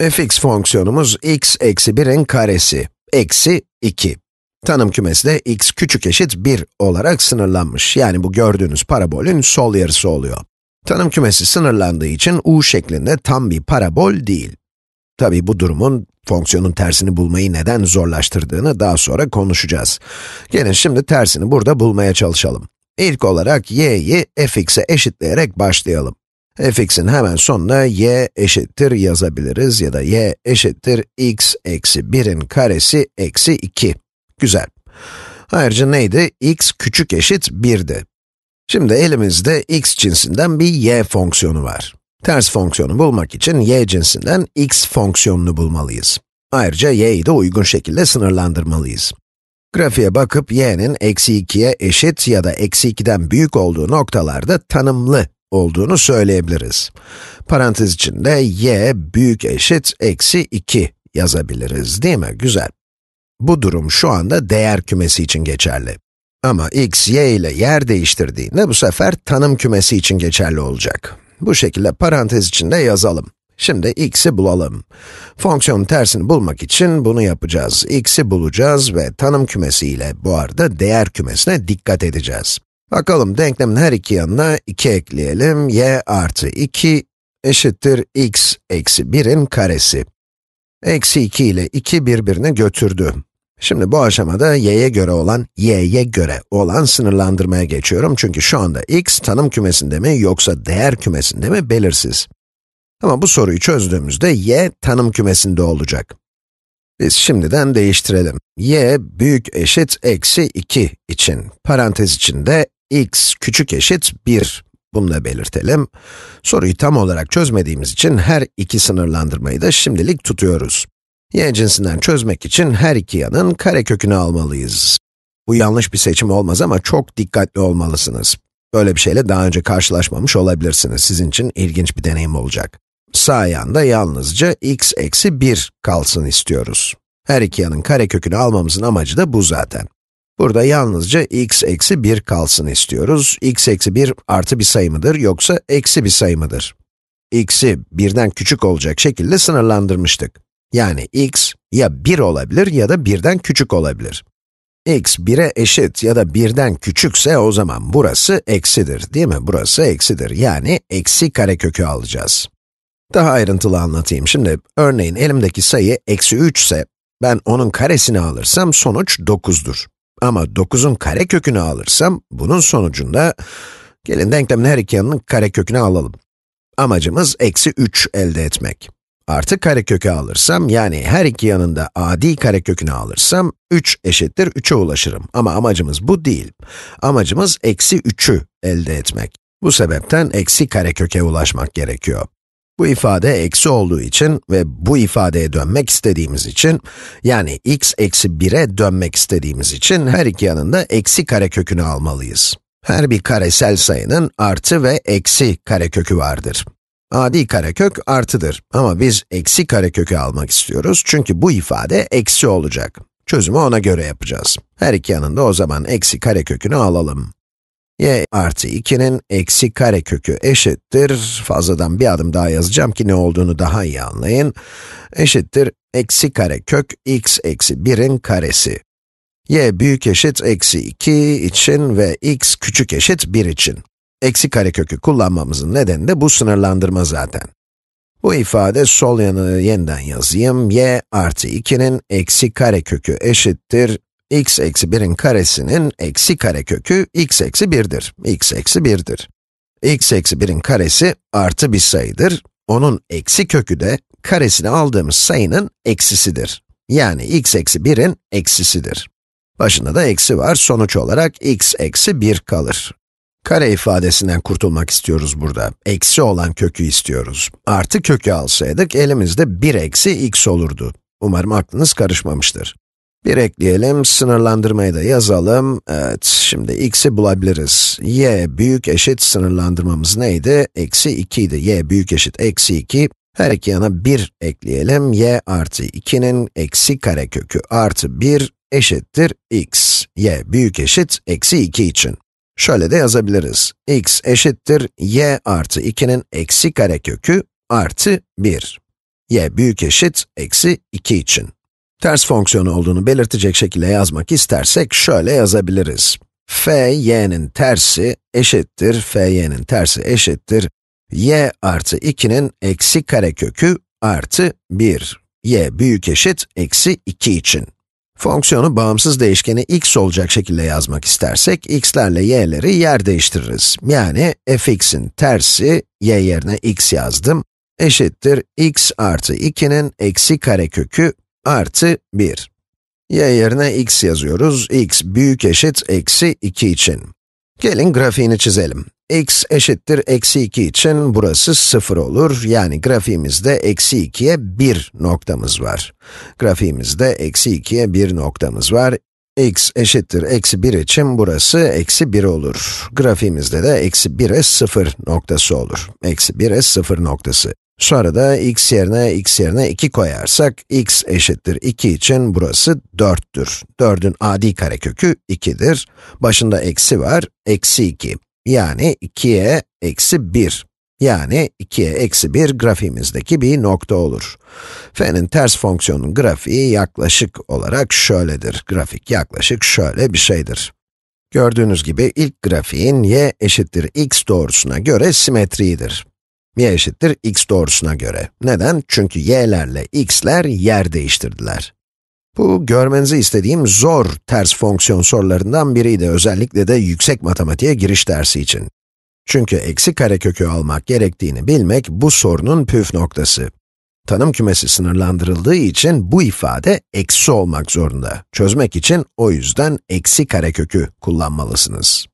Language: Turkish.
fx fonksiyonumuz x eksi 1'in karesi, eksi 2. Tanım kümesi de x küçük eşit 1 olarak sınırlanmış. Yani bu gördüğünüz parabolün sol yarısı oluyor. Tanım kümesi sınırlandığı için u şeklinde tam bir parabol değil. Tabii bu durumun fonksiyonun tersini bulmayı neden zorlaştırdığını daha sonra konuşacağız. Gelin şimdi tersini burada bulmaya çalışalım. İlk olarak y'yi fx'e eşitleyerek başlayalım fx'in hemen sonuna y eşittir yazabiliriz ya da y eşittir x eksi 1'in karesi eksi 2. Güzel. Ayrıca neydi? x küçük eşit 1'di. Şimdi elimizde x cinsinden bir y fonksiyonu var. Ters fonksiyonu bulmak için y cinsinden x fonksiyonunu bulmalıyız. Ayrıca y'yi de uygun şekilde sınırlandırmalıyız. Grafiğe bakıp y'nin eksi 2'ye eşit ya da eksi 2'den büyük olduğu noktalarda tanımlı olduğunu söyleyebiliriz. Parantez içinde y büyük eşit eksi 2 yazabiliriz, değil mi? Güzel. Bu durum şu anda değer kümesi için geçerli. Ama x, y ile yer değiştirdiğinde bu sefer tanım kümesi için geçerli olacak. Bu şekilde parantez içinde yazalım. Şimdi x'i bulalım. Fonksiyonun tersini bulmak için bunu yapacağız. x'i bulacağız ve tanım kümesi ile bu arada değer kümesine dikkat edeceğiz. Bakalım denklemin her iki yanına 2 ekleyelim. y artı 2 eşittir x eksi 1'in karesi. Eksi 2 ile 2 birbirini götürdü. Şimdi bu aşamada y'ye göre olan, y'ye göre olan sınırlandırmaya geçiyorum. Çünkü şu anda x tanım kümesinde mi yoksa değer kümesinde mi belirsiz. Ama bu soruyu çözdüğümüzde y tanım kümesinde olacak. Biz şimdiden değiştirelim. y büyük eşit eksi 2 için, parantez içinde x küçük eşit 1. Bunu da belirtelim. Soruyu tam olarak çözmediğimiz için her iki sınırlandırmayı da şimdilik tutuyoruz. y cinsinden çözmek için her iki yanın karekökünü almalıyız. Bu yanlış bir seçim olmaz ama çok dikkatli olmalısınız. Böyle bir şeyle daha önce karşılaşmamış olabilirsiniz. Sizin için ilginç bir deneyim olacak. Sağ yanda yalnızca x eksi 1 kalsın istiyoruz. Her iki yanın karekökünü almamızın amacı da bu zaten. Burada yalnızca x eksi 1 kalsın istiyoruz. x eksi 1 artı bir sayı mıdır yoksa eksi bir sayı mıdır? x'i 1'den küçük olacak şekilde sınırlandırmıştık. Yani x ya 1 olabilir ya da 1'den küçük olabilir. x 1'e eşit ya da 1'den küçükse o zaman burası eksidir, değil mi? Burası eksidir, yani eksi karekökü alacağız. Daha ayrıntılı anlatayım. Şimdi, örneğin elimdeki sayı eksi 3 ise, ben onun karesini alırsam sonuç 9'dur. Ama 9'un karekökünü alırsam, bunun sonucunda, gelin denklemin her iki yanının karekökünü alalım. Amacımız eksi 3 elde etmek. Artı karekökü alırsam, yani her iki yanında adi karekökünü alırsam, 3 eşittir 3'e ulaşırım. Ama amacımız bu değil. Amacımız eksi 3'ü elde etmek. Bu sebepten eksi kareköke ulaşmak gerekiyor. Bu ifade eksi olduğu için ve bu ifadeye dönmek istediğimiz için, yani x eksi 1'e dönmek istediğimiz için her iki yanında eksi karekökünü almalıyız. Her bir karesel sayının artı ve eksi karekökü vardır. Adi karekök artıdır ama biz eksi karekökü almak istiyoruz çünkü bu ifade eksi olacak. Çözümü ona göre yapacağız. Her iki yanında o zaman eksi karekökünü alalım y artı 2'nin eksi kare kökü eşittir, fazladan bir adım daha yazacağım ki ne olduğunu daha iyi anlayın, eşittir eksi kare kök x eksi 1'in karesi. y büyük eşit eksi 2 için ve x küçük eşit 1 için. Eksi kare kökü kullanmamızın nedeni de bu sınırlandırma zaten. Bu ifade sol yanı yeniden yazayım. y artı 2'nin eksi kare kökü eşittir x eksi 1'in karesinin eksi karekökü x eksi 1'dir. x eksi 1'dir. x eksi 1'in karesi artı bir sayıdır. Onun eksi kökü de karesini aldığımız sayının eksisidir. Yani x eksi 1'in eksisidir. Başında da eksi var, sonuç olarak x eksi 1 kalır. Kare ifadesinden kurtulmak istiyoruz burada. Eksi olan kökü istiyoruz. Artı kökü alsaydık elimizde 1 eksi x olurdu. Umarım aklınız karışmamıştır. Bir ekleyelim, sınırlandırmayı da yazalım. Evet, şimdi x'i bulabiliriz. y büyük eşit sınırlandırmamız neydi? Eksi 2 idi. y büyük eşit eksi 2. Her iki yana 1 ekleyelim. y artı 2'nin eksi karekökü artı 1 eşittir x. y büyük eşit eksi 2 için. Şöyle de yazabiliriz. x eşittir y artı 2'nin eksi karekökü artı 1. y büyük eşit eksi 2 için. Ters fonksiyon olduğunu belirtecek şekilde yazmak istersek şöyle yazabiliriz. f y'nin tersi eşittir, f y'nin tersi eşittir, y artı 2'nin eksi karekökü artı 1, y büyük eşit eksi 2 için. Fonksiyonu bağımsız değişkeni x olacak şekilde yazmak istersek, x'lerle y'leri yer değiştiririz. Yani fx'in tersi, y yerine x yazdım, eşittir x artı 2'nin eksi karekökü artı 1. y yerine x yazıyoruz, x büyük eşit eksi 2 için. Gelin grafiğini çizelim. x eşittir eksi 2 için burası 0 olur. Yani grafiğimizde eksi 2'ye 1 noktamız var. Grafiğimizde eksi 2'ye 1 noktamız var. x eşittir eksi 1 için burası eksi 1 olur. Grafiğimizde de eksi 1'e 0 noktası olur. Eksi 1'e 0 noktası. Sonra da x yerine x yerine 2 koyarsak, x eşittir 2 için burası 4'tür. 4'ün adi karekökü 2'dir. Başında eksi var, eksi 2. Yani 2'ye eksi 1. Yani 2'ye eksi 1 grafiğimizdeki bir nokta olur. f'nin ters fonksiyonun grafiği yaklaşık olarak şöyledir. Grafik yaklaşık şöyle bir şeydir. Gördüğünüz gibi ilk grafiğin y eşittir x doğrusuna göre simetridir y eşittir x doğrusuna göre. Neden? Çünkü y'lerle x'ler yer değiştirdiler. Bu, görmenizi istediğim zor ters fonksiyon sorularından biriydi, özellikle de yüksek matematiğe giriş dersi için. Çünkü eksi karekökü almak gerektiğini bilmek, bu sorunun püf noktası. Tanım kümesi sınırlandırıldığı için bu ifade eksi olmak zorunda. Çözmek için o yüzden eksi karekökü kullanmalısınız.